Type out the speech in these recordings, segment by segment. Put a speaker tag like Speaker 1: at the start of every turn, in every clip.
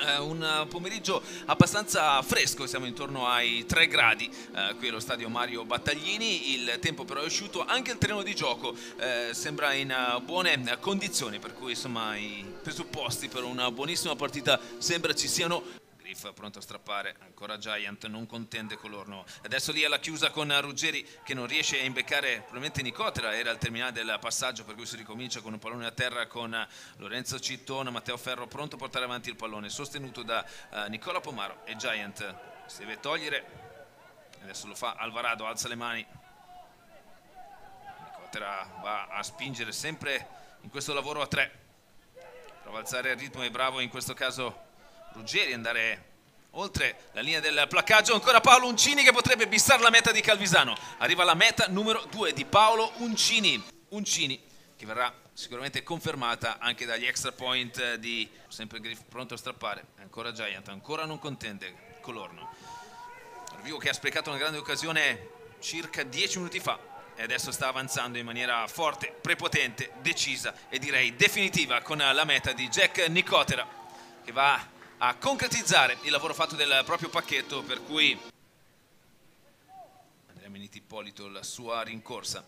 Speaker 1: eh, un pomeriggio abbastanza fresco, siamo intorno ai 3 gradi eh, qui allo stadio Mario Battaglini, il tempo però è uscito, anche il treno di gioco eh, sembra in buone condizioni, per cui insomma i presupposti per una buonissima partita sembra ci siano Griff pronto a strappare, ancora Giant non contende Colorno. Adesso lì alla chiusa con Ruggeri che non riesce a imbeccare probabilmente Nicotera, era al terminale del passaggio per cui si ricomincia con un pallone a terra con Lorenzo Cittone, Matteo Ferro pronto a portare avanti il pallone, sostenuto da uh, Nicola Pomaro e Giant si deve togliere, adesso lo fa Alvarado, alza le mani. Nicotera va a spingere sempre in questo lavoro a tre, prova a alzare il ritmo, è bravo in questo caso Ruggeri andare oltre la linea del placcaggio. Ancora Paolo Uncini che potrebbe bissare la meta di Calvisano. Arriva la meta numero 2 di Paolo Uncini. Uncini che verrà sicuramente confermata anche dagli extra point di sempre Griff pronto a strappare. Ancora Giant ancora non contende Colorno. Vivo che ha sprecato una grande occasione circa 10 minuti fa e adesso sta avanzando in maniera forte, prepotente, decisa e direi definitiva con la meta di Jack Nicotera che va a concretizzare il lavoro fatto del proprio pacchetto per cui Andrea Meniti Ippolito la sua rincorsa.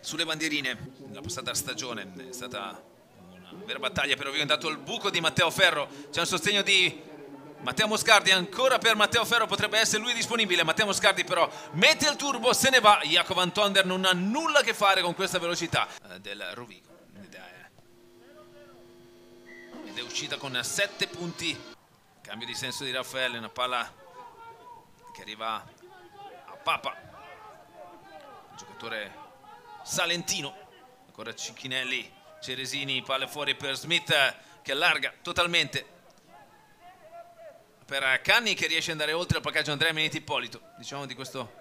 Speaker 1: Sulle bandierine nella passata stagione è stata una vera battaglia per ovvio andato il buco di Matteo Ferro. C'è un sostegno di Matteo Moscardi ancora per Matteo Ferro potrebbe essere lui disponibile. Matteo Moscardi però mette il turbo se ne va. Jacob Antonder non ha nulla a che fare con questa velocità eh, del Rovigo è uscita con 7 punti. Cambio di senso di Raffaele una palla che arriva a Papa. Giocatore salentino. Ancora Cicchinelli Ceresini palla fuori per Smith che allarga totalmente. Per Canni che riesce ad andare oltre al paccaggio Andrea Meneti Ippolito. Diciamo di questo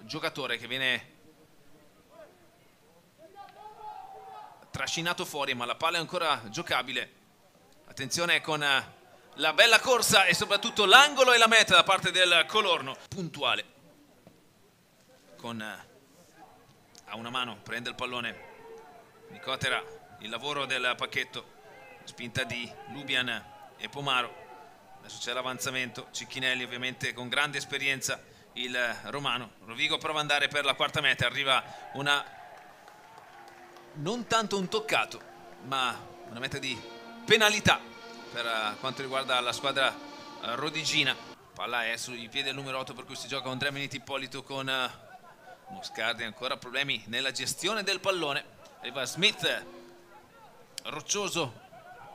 Speaker 1: giocatore che viene trascinato fuori ma la palla è ancora giocabile Attenzione con eh, la bella corsa e soprattutto l'angolo e la meta da parte del Colorno. Puntuale. Con eh, a una mano prende il pallone. Nicotera, il lavoro del pacchetto. Spinta di Lubian e Pomaro. Adesso c'è l'avanzamento. Cicchinelli ovviamente con grande esperienza il romano. Rovigo prova ad andare per la quarta meta. Arriva una... non tanto un toccato, ma una meta di penalità per eh, quanto riguarda la squadra eh, rodigina. Palla è sui piedi del numero 8 per cui si gioca Andrea Meniti Ippolito con eh, Moscardi ancora problemi nella gestione del pallone. Arriva Smith, roccioso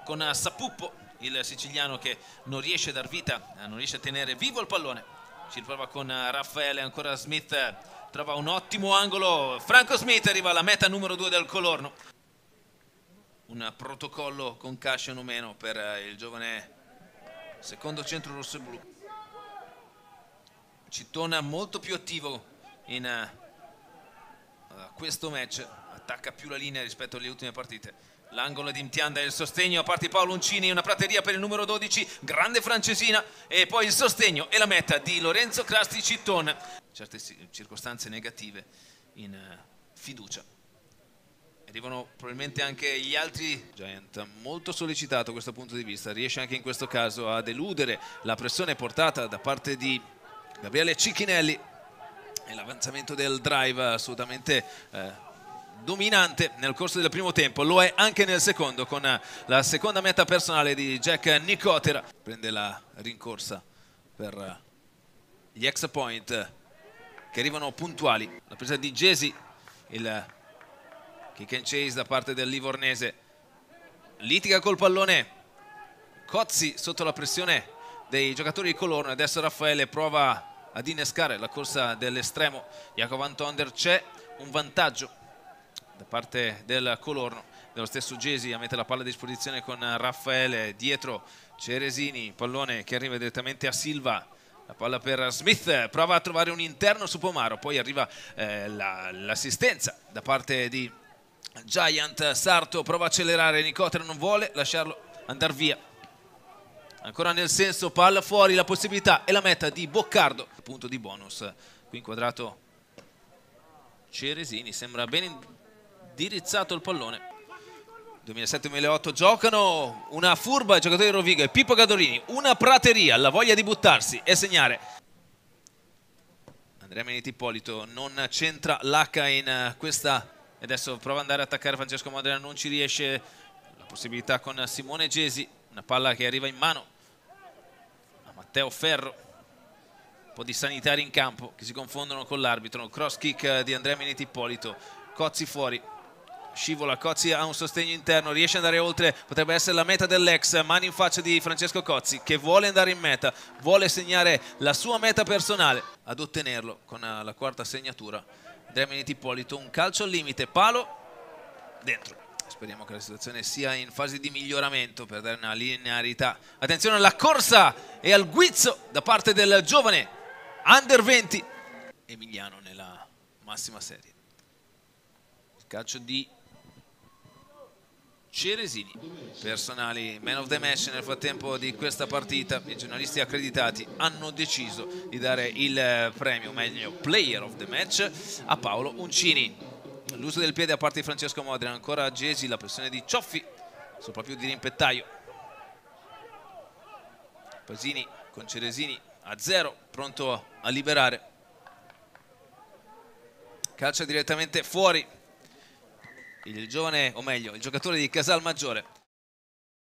Speaker 1: con Sapuppo, il siciliano che non riesce a dar vita, non riesce a tenere vivo il pallone. Ci prova con Raffaele, ancora Smith trova un ottimo angolo. Franco Smith arriva alla meta numero 2 del Colorno un protocollo con Cascian o meno per eh, il giovane secondo centro rosso e blu. Cittona molto più attivo in uh, questo match. Attacca più la linea rispetto alle ultime partite. L'angolo di Mtianda e il sostegno a parte Paolo Uncini una prateria per il numero 12 grande francesina e poi il sostegno e la meta di Lorenzo Crasti Cittona certe circostanze negative in uh, fiducia arrivano probabilmente anche gli altri. Giant molto sollecitato a questo punto di vista riesce anche in questo caso a deludere la pressione portata da parte di Gabriele Cicchinelli e l'avanzamento del drive assolutamente eh, dominante nel corso del primo tempo. Lo è anche nel secondo con la seconda meta personale di Jack Nicotera. Prende la rincorsa per gli extra point che arrivano puntuali. La presa di Gesi il kick and chase da parte del Livornese. Litiga col pallone. Cozzi sotto la pressione dei giocatori di Colorno adesso Raffaele prova ad innescare la corsa dell'estremo. Jacob Antonder c'è. Un vantaggio da parte del Colorno dello stesso Gesi a mettere la palla a disposizione con Raffaele. Dietro Ceresini pallone che arriva direttamente a Silva. La palla per Smith prova a trovare un interno su Pomaro poi arriva eh, l'assistenza la, da parte di Giant Sarto prova a accelerare Nicotera non vuole lasciarlo andare via. Ancora nel senso palla fuori la possibilità e la meta di Boccardo. Punto di bonus. Qui inquadrato Ceresini sembra ben indirizzato il pallone. 2007-2008 giocano una furba ai giocatori di Rovigo e Pippo Gadolini, una prateria, la voglia di buttarsi e segnare. Andrea Meniti Ippolito non c'entra l'H in questa e adesso prova ad andare ad attaccare Francesco Modena, non ci riesce. La possibilità con Simone Gesi, una palla che arriva in mano a Matteo Ferro. Un po' di sanitari in campo che si confondono con l'arbitro. Cross kick di Andrea Meniti Ippolito Cozzi fuori. Scivola, Cozzi ha un sostegno interno, riesce ad andare oltre, potrebbe essere la meta dell'ex, mani in faccia di Francesco Cozzi che vuole andare in meta, vuole segnare la sua meta personale ad ottenerlo con la quarta segnatura. Andrea Meniti Ippolito, un calcio al limite, palo, dentro. Speriamo che la situazione sia in fase di miglioramento per dare una linearità. Attenzione alla corsa e al guizzo da parte del giovane Under 20 Emiliano nella massima serie. Il calcio di Ceresini, personali man of the match nel frattempo di questa partita, i giornalisti accreditati hanno deciso di dare il premio, meglio player of the match, a Paolo Uncini. L'uso del piede a parte di Francesco Modena, ancora a Gesi, la pressione di Cioffi, soprattutto di rimpettaio. Pasini con Ceresini a zero, pronto a liberare. Calcia direttamente fuori il giovane, o meglio, il giocatore di Casal Maggiore